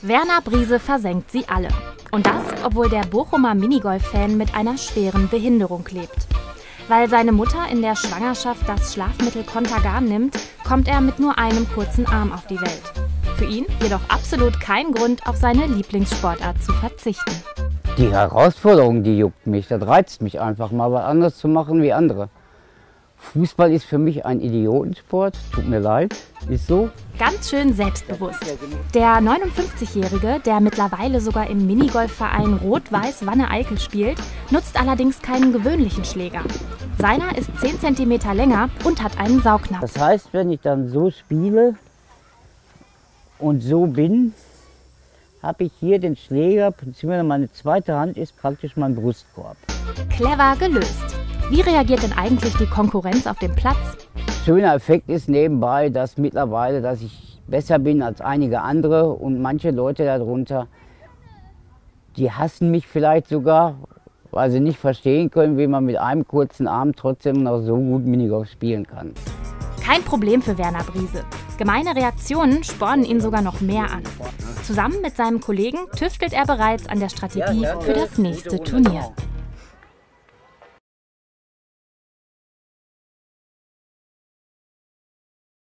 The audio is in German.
Werner Briese versenkt sie alle. Und das, obwohl der Bochumer Minigolf-Fan mit einer schweren Behinderung lebt. Weil seine Mutter in der Schwangerschaft das Schlafmittel Contagan nimmt, kommt er mit nur einem kurzen Arm auf die Welt. Für ihn jedoch absolut kein Grund, auf seine Lieblingssportart zu verzichten. Die Herausforderung, die juckt mich. Das reizt mich einfach mal, was anderes zu machen wie andere. Fußball ist für mich ein Idiotensport. Tut mir leid, ist so. Ganz schön selbstbewusst. Der 59-Jährige, der mittlerweile sogar im Minigolfverein Rot-Weiß Wanne-Eickel spielt, nutzt allerdings keinen gewöhnlichen Schläger. Seiner ist 10 cm länger und hat einen Saugnapf. Das heißt, wenn ich dann so spiele und so bin, habe ich hier den Schläger, beziehungsweise meine zweite Hand ist praktisch mein Brustkorb. Clever gelöst. Wie reagiert denn eigentlich die Konkurrenz auf dem Platz? Schöner Effekt ist nebenbei, dass mittlerweile, dass ich besser bin als einige andere und manche Leute darunter, die hassen mich vielleicht sogar, weil sie nicht verstehen können, wie man mit einem kurzen Arm trotzdem noch so gut Minigolf spielen kann. Kein Problem für Werner Briese. Gemeine Reaktionen spornen ihn sogar noch mehr an. Zusammen mit seinem Kollegen tüftelt er bereits an der Strategie für das nächste Turnier.